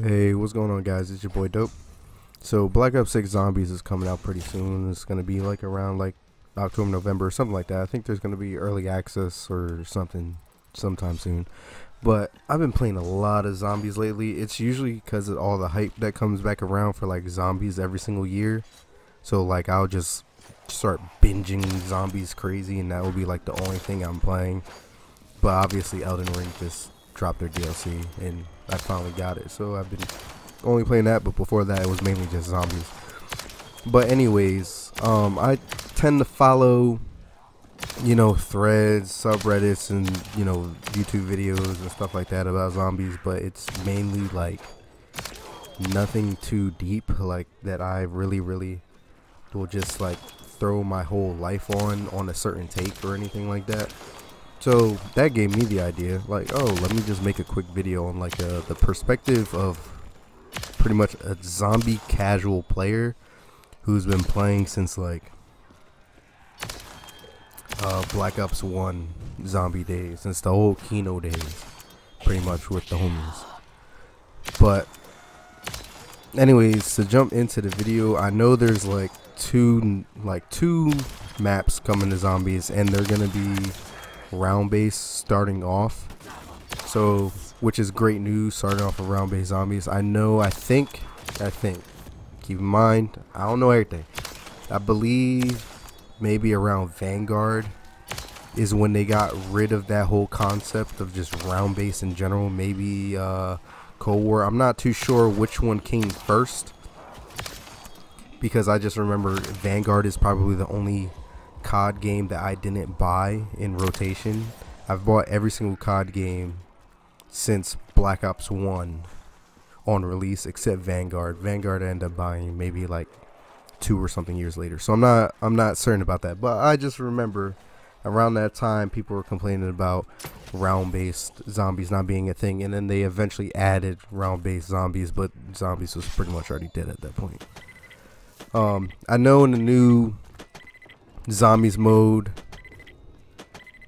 Hey, what's going on, guys? It's your boy Dope. So, Black Ops 6 Zombies is coming out pretty soon. It's going to be like around like October, November, or something like that. I think there's going to be early access or something sometime soon. But I've been playing a lot of zombies lately. It's usually because of all the hype that comes back around for like zombies every single year. So, like, I'll just start binging zombies crazy, and that will be like the only thing I'm playing. But obviously, Elden Ring just dropped their DLC, and I finally got it. So I've been only playing that, but before that, it was mainly just zombies. But anyways, um, I tend to follow, you know, threads, subreddits, and you know, YouTube videos and stuff like that about zombies. But it's mainly like nothing too deep, like that. I really, really will just like throw my whole life on on a certain take or anything like that. So that gave me the idea, like, oh, let me just make a quick video on like uh, the perspective of pretty much a zombie casual player who's been playing since like uh, Black Ops 1 zombie days, since the old Kino days, pretty much with the homies. But anyways, to jump into the video, I know there's like two like two maps coming to zombies and they're gonna be round base starting off. So, which is great news starting off with round base zombies. I know, I think, I think, keep in mind, I don't know everything. I believe maybe around Vanguard is when they got rid of that whole concept of just round base in general. Maybe uh, Cold War. I'm not too sure which one came first because I just remember Vanguard is probably the only COD game that I didn't buy in rotation. I've bought every single COD game since Black Ops 1 on release except Vanguard. Vanguard I ended up buying maybe like two or something years later. So I'm not I'm not certain about that. But I just remember around that time people were complaining about round based zombies not being a thing and then they eventually added round based zombies but zombies was pretty much already dead at that point. Um, I know in the new zombies mode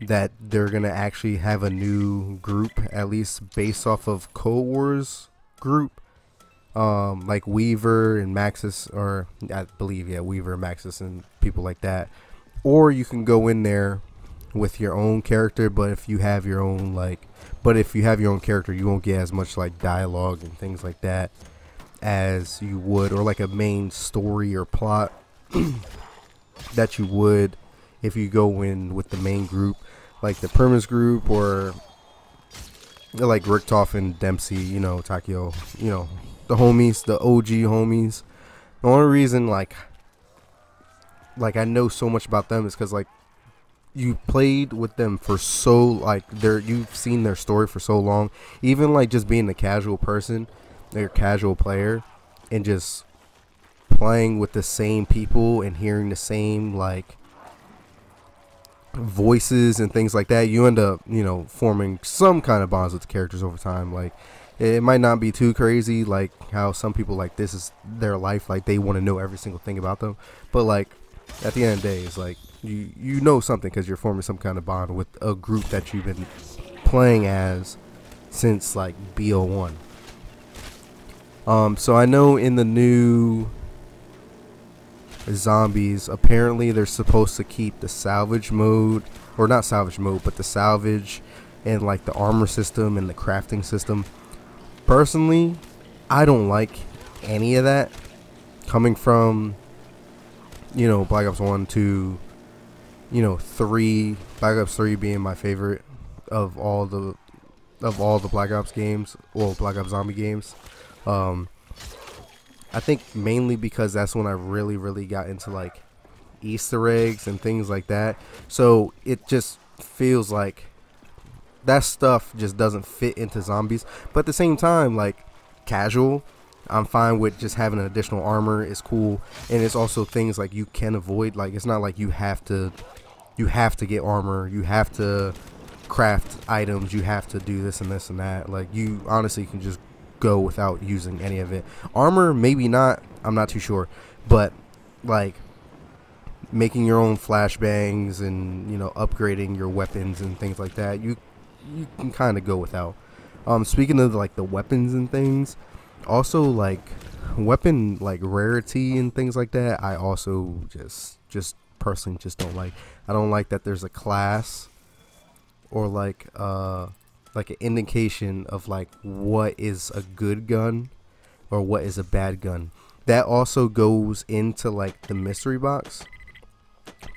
that they're gonna actually have a new group at least based off of Cold Wars group. Um like Weaver and Maxis or I believe yeah Weaver Maxis and people like that. Or you can go in there with your own character but if you have your own like but if you have your own character you won't get as much like dialogue and things like that as you would or like a main story or plot that you would if you go in with the main group, like the Primis group or like Richtof and Dempsey, you know, Takeo, you know, the homies, the OG homies. The only reason like like I know so much about them is because like you played with them for so like they're you've seen their story for so long. Even like just being a casual person, they're a casual player, and just playing with the same people and hearing the same like voices and things like that, you end up, you know, forming some kind of bonds with the characters over time. Like it might not be too crazy like how some people like this is their life, like they want to know every single thing about them. But like at the end of the day, it's like you you know something because you're forming some kind of bond with a group that you've been playing as since like BO1. Um, so I know in the new zombies. Apparently, they're supposed to keep the salvage mode, or not salvage mode, but the salvage and like the armor system and the crafting system. Personally, I don't like any of that. Coming from, you know, Black Ops 1 to, you know, 3, Black Ops 3 being my favorite of all the of all the Black Ops games, well, Black Ops Zombie games. Um, I think mainly because that's when I really, really got into like Easter eggs and things like that. So it just feels like that stuff just doesn't fit into zombies. But at the same time, like casual, I'm fine with just having an additional armor. It's cool, and it's also things like you can avoid. Like it's not like you have to, you have to get armor. You have to craft items. You have to do this and this and that. Like you honestly can just go without using any of it. Armor, maybe not. I'm not too sure, but like making your own flashbangs and you know upgrading your weapons and things like that, you you can kind of go without. Um, speaking of like the weapons and things, also like weapon like rarity and things like that i also just just personally just don't like i don't like that there's a class or like uh like an indication of like what is a good gun or what is a bad gun that also goes into like the mystery box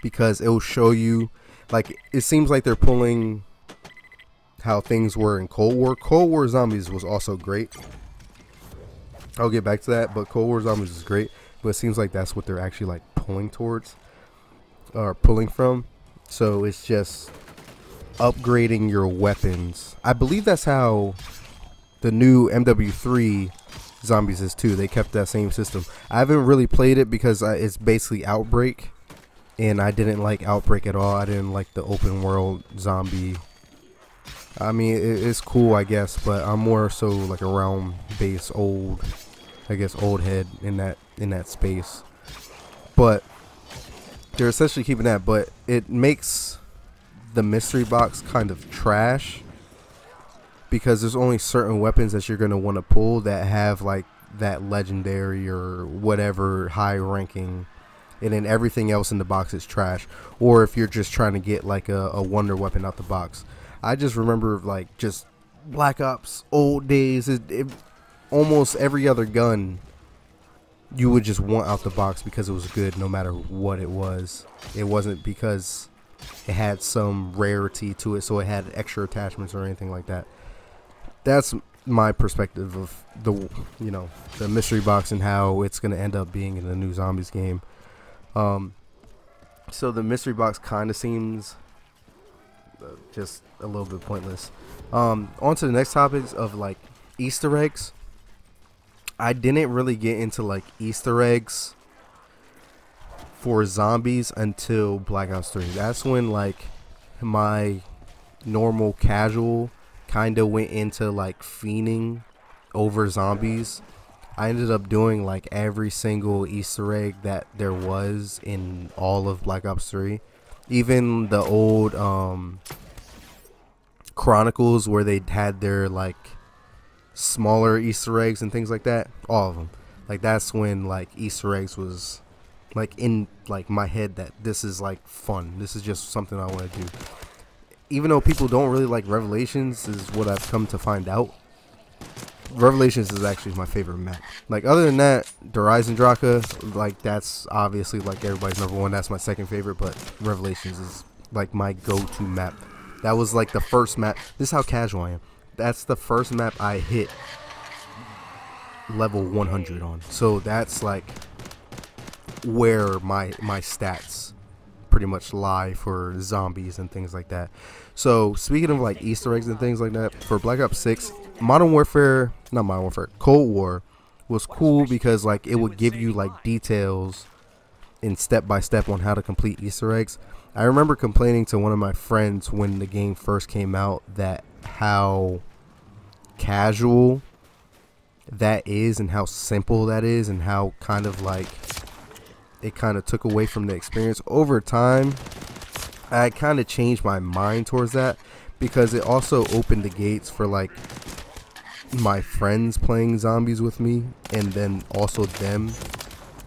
because it will show you like it seems like they're pulling how things were in Cold War. Cold War Zombies was also great. I'll get back to that, but Cold War Zombies is great. But it seems like that's what they're actually like pulling towards or pulling from. So it's just upgrading your weapons. I believe that's how the new MW3 Zombies is too. They kept that same system. I haven't really played it because uh, it's basically Outbreak, and I didn't like Outbreak at all. I didn't like the open world zombie. I mean, it's cool, I guess, but I'm more so like a realm based old, I guess, old head in that in that space. But they're essentially keeping that, but it makes the mystery box kind of trash because there's only certain weapons that you're going to want to pull that have like that legendary or whatever high ranking and then everything else in the box is trash. Or if you're just trying to get like a, a wonder weapon out the box. I just remember like just black ops old days it, it, almost every other gun you would just want out the box because it was good no matter what it was. It wasn't because it had some rarity to it so it had extra attachments or anything like that. That's my perspective of the you know the mystery box and how it's going to end up being in the new zombies game. Um so the mystery box kind of seems uh, just a little bit pointless. Um on to the next topics of like easter eggs. I didn't really get into like easter eggs for zombies until black ops 3 that's when like my normal casual kind of went into like fiending over zombies. I ended up doing like every single Easter egg that there was in all of Black Ops 3. Even the old um, Chronicles where they had their like smaller Easter eggs and things like that. All of them. Like that's when like Easter eggs was like in like my head that this is like fun. This is just something I want to do even though people don't really like Revelations, is what I've come to find out. Revelations is actually my favorite map. Like other than that, Der Draka, like that's obviously like everybody's number one. That's my second favorite, but Revelations is like my go-to map. That was like the first map. This is how casual I am. That's the first map I hit level 100 on. So that's like where my my stats pretty much lie for zombies and things like that. So speaking of like Easter eggs and things like that, for Black Ops 6, Modern Warfare, not Modern Warfare, Cold War was cool because like it would give you like details in step by step on how to complete Easter eggs. I remember complaining to one of my friends when the game first came out that how casual that is and how simple that is and how kind of like it kind of took away from the experience over time I kind of changed my mind towards that because it also opened the gates for like my friends playing zombies with me and then also them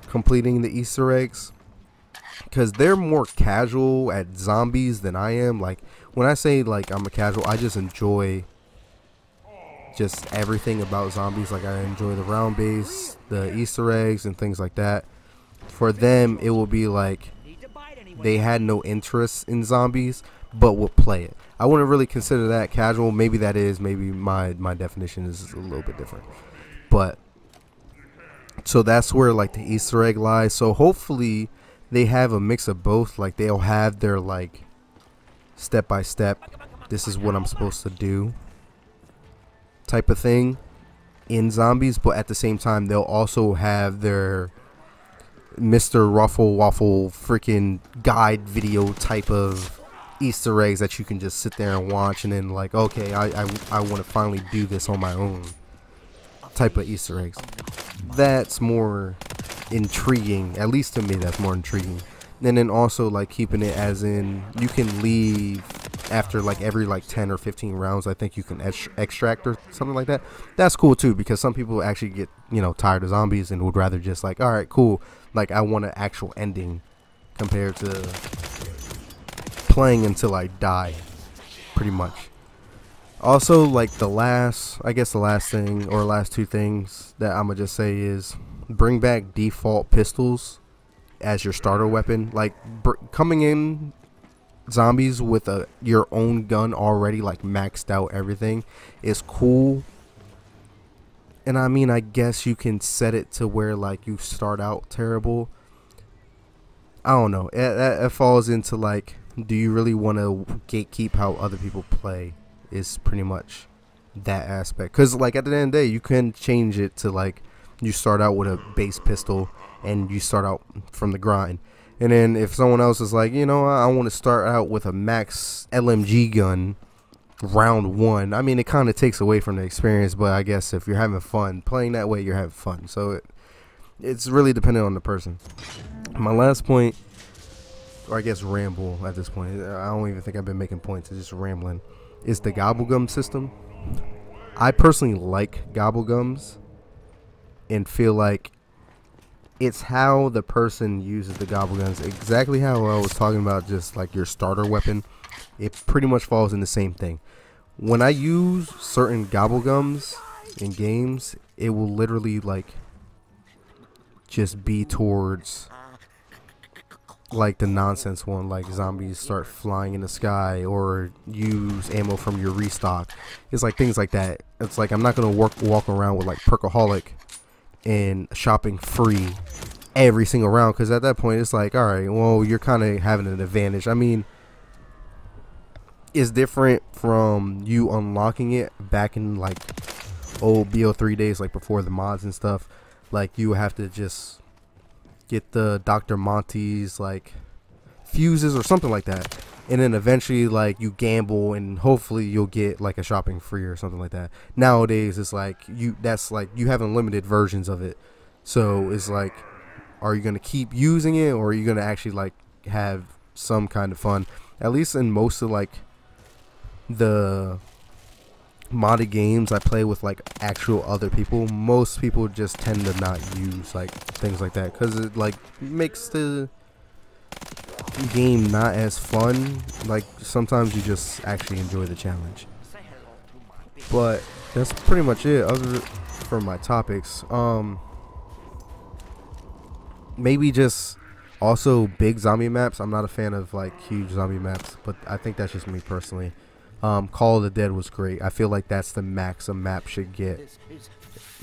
completing the Easter eggs because they're more casual at zombies than I am. Like when I say like I'm a casual, I just enjoy just everything about zombies. Like I enjoy the round base, the Easter eggs, and things like that. For them, it will be like they had no interest in zombies but would play it. I wouldn't really consider that casual. Maybe that is. Maybe my my definition is a little bit different. But so that's where like the Easter egg lies. So hopefully they have a mix of both. Like they'll have their like step by step. This is what I'm supposed to do type of thing in zombies, but at the same time they'll also have their MrRoflWaffle freaking guide video type of Easter eggs that you can just sit there and watch and then like, okay, I, I, I want to finally do this on my own type of Easter eggs. That's more intriguing, at least to me that's more intriguing. And then also like keeping it as in you can leave after like every like 10 or 15 rounds i think you can ex- extract or something like that that's cool too because some people actually get you know tired of zombies and would rather just like all right cool like i want an actual ending compared to playing until i die pretty much. Also like the last i guess the last thing or last two things that i'm gonna just say is bring back default pistols as your starter weapon like coming in zombies with a your own gun already like maxed out everything is cool. And i mean i guess you can set it to where like you start out terrible. I don't know. It, it, it falls into like do you really want to gatekeep how other people play is pretty much that aspect. Because like at the end of the day you can change it to like you start out with a base pistol and you start out from the grind and then if someone else is like, you know, I want to start out with a max LMG gun round one, I mean, it kind of takes away from the experience. But I guess if you're having fun playing that way, you're having fun. So it, it's really dependent on the person. My last point, or I guess ramble at this point, I don't even think I've been making points, it's just rambling, is the gobblegum system. I personally like gobblegums and feel like it's how the person uses the gobble gums. Exactly how I was talking about, just like your starter weapon. It pretty much falls in the same thing. When I use certain gobble gums in games, it will literally like just be towards like the nonsense one, like zombies start flying in the sky or use ammo from your restock. It's like things like that. It's like I'm not gonna work walk around with like perkaholic and shopping free every single round because at that point it's like all right well you're kind of having an advantage. I mean it's different from you unlocking it back in like old bo3 days like before the mods and stuff. Like you have to just get the dr monty's like fuses or something like that and then eventually like you gamble and hopefully you'll get like a shopping free or something like that. Nowadays it's like you that's like you have unlimited versions of it. So it's like are you going to keep using it or are you going to actually like have some kind of fun? At least in most of like the modded games I play with like actual other people. Most people just tend to not use like things like that because it like makes the game not as fun. Like sometimes you just actually enjoy the challenge. But that's pretty much it. Other for my topics, um, maybe just also big zombie maps. I'm not a fan of like huge zombie maps, but I think that's just me personally. Um, Call of the Dead was great. I feel like that's the max a map should get.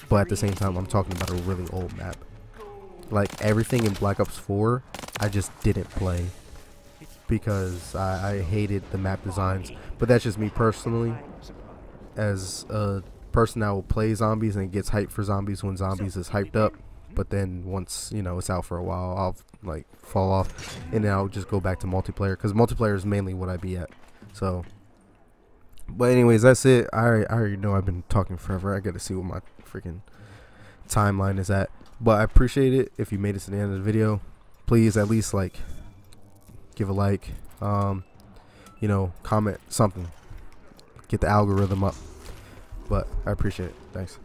But at the same time, I'm talking about a really old map. Like everything in Black Ops 4, I just didn't play because I, I hated the map designs. But that's just me personally. As a person that will play zombies and gets hyped for zombies when zombies is hyped up, but then once you know it's out for a while, I'll like fall off, and then I'll just go back to multiplayer because multiplayer is mainly what I be at. So, but anyways, that's it. I I already know I've been talking forever. I got to see what my freaking timeline is at. But I appreciate it if you made it to the end of the video. Please at least like give a like, um, you know, comment something, get the algorithm up. But I appreciate it. Thanks.